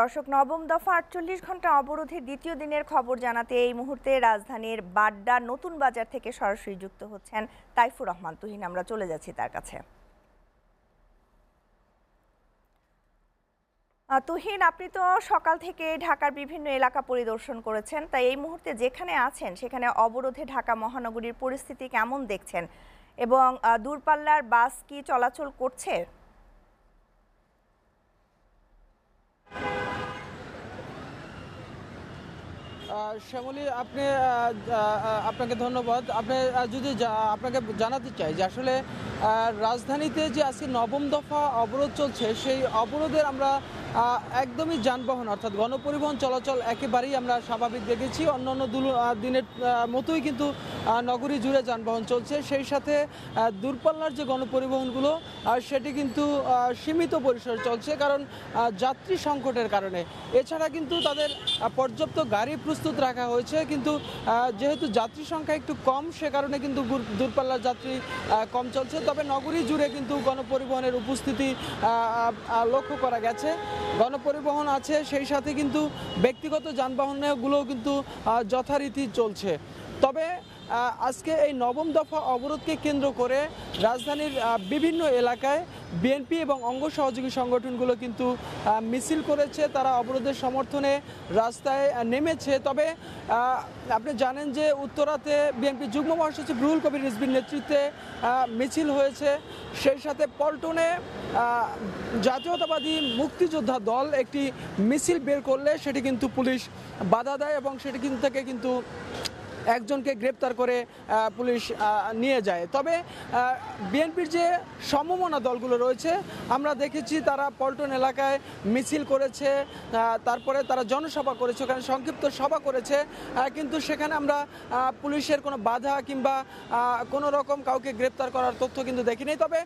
দর্শক, নবম দফা আটচল্লিশ ঘণ্টা অবরোধের দ্বিতীয় দিনের খবর জানাতে এই মুহূর্তে রাজধানীর বাড্ডা নতুন বাজার থেকে সরাসরি যুক্ত হচ্ছেন তাইফুর রহমান তুহিন। আমরা চলে যাচ্ছি তার কাছে। তুহিন, আপনি তো সকাল থেকে ঢাকার বিভিন্ন এলাকা পরিদর্শন করেছেন। তাই এই মুহূর্তে যেখানে আছেন, সেখানে অবরোধে ঢাকা মহানগরীর পরিস্থিতি কেমন দেখছেন? এবং দূরপাল্লার বাস কি চলাচল করছে? শ্যামলী, আপনি আপনাকে ধন্যবাদ। আপনি যদি আপনাকে জানাতে চাই যে আসলে রাজধানীতে যে আজকে নবম দফা অবরোধ চলছে, সেই অবরোধের আমরা একদমই যানবাহন, অর্থাৎ গণপরিবহন চলাচল একেবারেই আমরা স্বাভাবিক দেখেছি। অন্য অন্য দিনের মতোই কিন্তু নগরী জুড়ে যানবাহন চলছে। সেই সাথে দূরপাল্লার যে গণপরিবহনগুলো সেটি কিন্তু সীমিত পরিসরে চলছে কারণ যাত্রী সংকটের কারণে। এছাড়া কিন্তু তাদের পর্যাপ্ত গাড়ি প্রস্তুত রাখা হয়েছে। কিন্তু যেহেতু যাত্রী সংখ্যা একটু কম, সে কারণে কিন্তু দূরপাল্লার যাত্রী কম চলছে। তবে নগরী জুড়ে কিন্তু গণপরিবহনের উপস্থিতি লক্ষ্য করা গেছে। গণপরিবহন আছে সেই সাথে কিন্তু ব্যক্তিগত যানবাহনগুলোও কিন্তু যথারীতি চলছে। তবে আজকে এই নবম দফা অবরোধকে কেন্দ্র করে রাজধানীর বিভিন্ন এলাকায় বিএনপি এবং অঙ্গ সহযোগী সংগঠনগুলো কিন্তু মিছিল করেছে। তারা অবরোধের সমর্থনে রাস্তায় নেমেছে। তবে আপনি জানেন যে উত্তরাতে বিএনপি যুগ্ম মহাসচিব রুহুল কবির রিজবির নেতৃত্বে মিছিল হয়েছে। সেই সাথে পল্টনে জাতীয়তাবাদী মুক্তিযোদ্ধা দল একটি মিছিল বের করলে সেটি কিন্তু পুলিশ বাধা দেয় এবং সেটি কিন্তু থেকে কিন্তু একজনকে গ্রেপ্তার করে পুলিশ নিয়ে যায়। তবে বিএনপির যে সমমনা দলগুলো রয়েছে, আমরা দেখেছি তারা পল্টন এলাকায় মিছিল করেছে তারপরে তারা জনসভা করেছে, ওখানে সংক্ষিপ্ত সভা করেছে কিন্তু সেখানে আমরা পুলিশের কোনো বাধা কিংবা কোনো রকম কাউকে গ্রেপ্তার করার তথ্য কিন্তু দেখিনি। তবে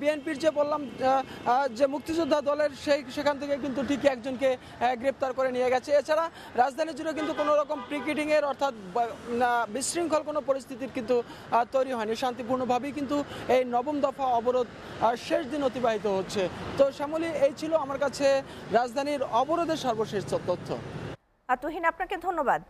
বিএনপির যে বললাম যে মুক্তিযোদ্ধা দলের সেই, সেখান থেকে কিন্তু ঠিকই একজনকে গ্রেপ্তার করে নিয়ে গেছে। এছাড়া রাজধানী জুড়ে কিন্তু কোনো রকম পিকেটিংয়ের অর্থাৎ বিশৃঙ্খল কোনো পরিস্থিতির কিন্তু তৈরি হয়নি। শান্তিপূর্ণভাবেই কিন্তু এই নবম দফা অবরোধ শেষ দিন অতিবাহিত হচ্ছে। তো শ্যামলী, এই ছিল আমার কাছে রাজধানীর অবরোধের সর্বশেষ তথ্য। তুহিন আপনাকে ধন্যবাদ।